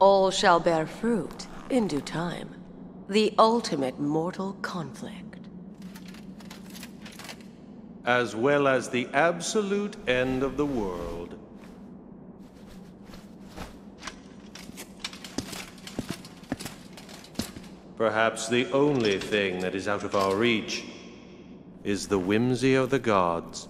All shall bear fruit in due time. The ultimate mortal conflict. As well as the absolute end of the world. Perhaps the only thing that is out of our reach is the whimsy of the gods.